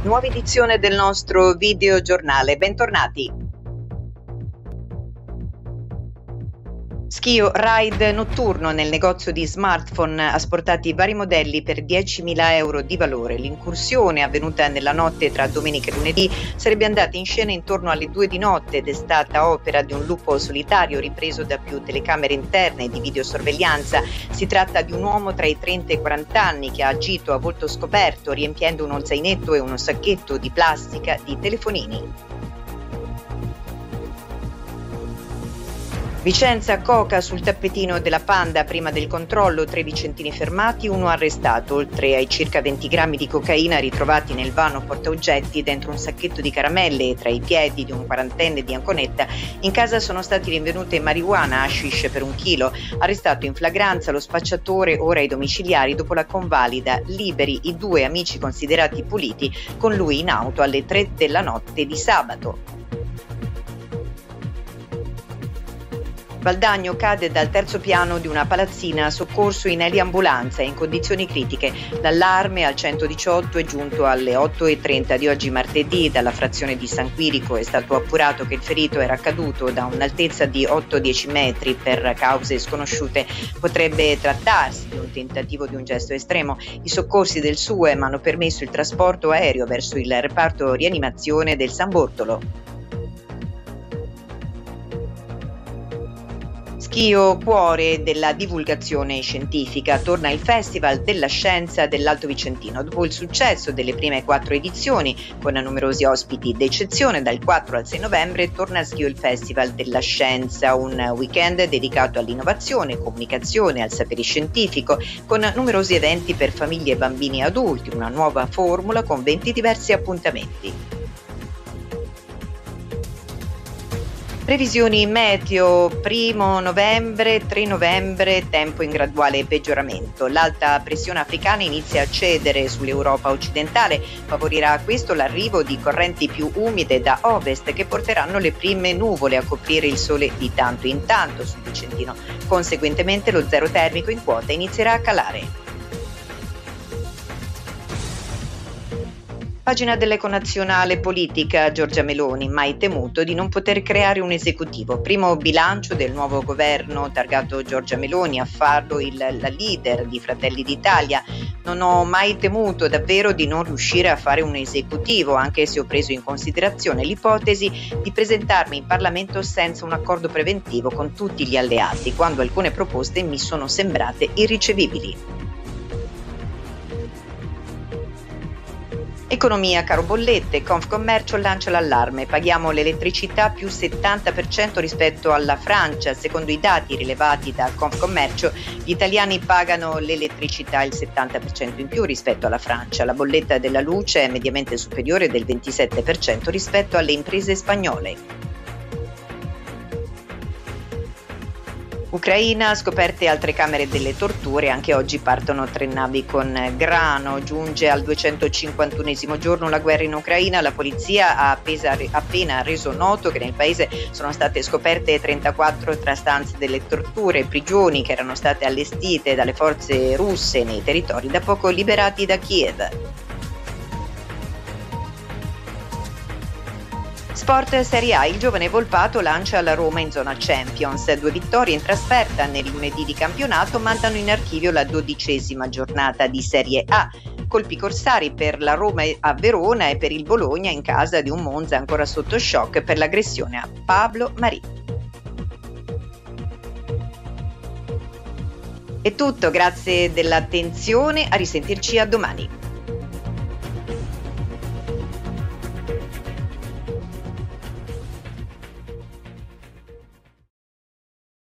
Nuova edizione del nostro videogiornale. Bentornati. Schio ride notturno nel negozio di smartphone, asportati vari modelli per 10.000 euro di valore. L'incursione avvenuta nella notte tra domenica e lunedì sarebbe andata in scena intorno alle 2 di notte ed è stata opera di un lupo solitario ripreso da più telecamere interne di videosorveglianza. Si tratta di un uomo tra i 30 e i 40 anni che ha agito a volto scoperto riempiendo uno zainetto e uno sacchetto di plastica di telefonini. Vicenza Coca sul tappetino della Panda prima del controllo, tre vicentini fermati, uno arrestato, oltre ai circa 20 grammi di cocaina ritrovati nel vano portaoggetti dentro un sacchetto di caramelle e tra i piedi di un quarantenne di Anconetta. In casa sono stati rinvenute marijuana, hashish per un chilo. Arrestato in flagranza lo spacciatore ora ai domiciliari dopo la convalida. Liberi i due amici considerati puliti con lui in auto alle 3 della notte di sabato. Valdagno cade dal terzo piano di una palazzina soccorso in eliambulanza in condizioni critiche. L'allarme al 118 è giunto alle 8.30 di oggi martedì dalla frazione di San Quirico. È stato appurato che il ferito era caduto da un'altezza di 8-10 metri per cause sconosciute. Potrebbe trattarsi di un tentativo di un gesto estremo. I soccorsi del SUEM hanno permesso il trasporto aereo verso il reparto rianimazione del San Bortolo. Schio cuore della divulgazione scientifica. Torna il Festival della Scienza dell'Alto Vicentino. Dopo il successo delle prime quattro edizioni, con numerosi ospiti d'eccezione, dal 4 al 6 novembre torna a Schio il Festival della Scienza, un weekend dedicato all'innovazione, comunicazione, al sapere scientifico, con numerosi eventi per famiglie, bambini e adulti, una nuova formula con 20 diversi appuntamenti. Previsioni meteo primo novembre, 3 novembre, tempo in graduale peggioramento. L'alta pressione africana inizia a cedere sull'Europa occidentale, favorirà questo l'arrivo di correnti più umide da ovest che porteranno le prime nuvole a coprire il sole di tanto in tanto sul Vicentino. Conseguentemente lo zero termico in quota inizierà a calare. Pagina dell'Eco Nazionale Politica, Giorgia Meloni, mai temuto di non poter creare un esecutivo. Primo bilancio del nuovo governo targato Giorgia Meloni, a farlo il, la leader di Fratelli d'Italia. Non ho mai temuto davvero di non riuscire a fare un esecutivo, anche se ho preso in considerazione l'ipotesi di presentarmi in Parlamento senza un accordo preventivo con tutti gli alleati, quando alcune proposte mi sono sembrate irricevibili. Economia, caro bollette, Confcommercio lancia l'allarme, paghiamo l'elettricità più 70% rispetto alla Francia, secondo i dati rilevati da Confcommercio gli italiani pagano l'elettricità il 70% in più rispetto alla Francia, la bolletta della luce è mediamente superiore del 27% rispetto alle imprese spagnole. Ucraina, scoperte altre camere delle torture, anche oggi partono tre navi con grano, giunge al 251 giorno la guerra in Ucraina, la polizia ha appena reso noto che nel paese sono state scoperte 34 trastanze delle torture, prigioni che erano state allestite dalle forze russe nei territori da poco liberati da Kiev. Sport Serie A, il giovane Volpato lancia la Roma in zona Champions. Due vittorie in trasferta nel lunedì di campionato mandano in archivio la dodicesima giornata di Serie A. Colpi corsari per la Roma a Verona e per il Bologna in casa di un Monza ancora sotto shock per l'aggressione a Pablo Marì. È tutto, grazie dell'attenzione, a risentirci a domani.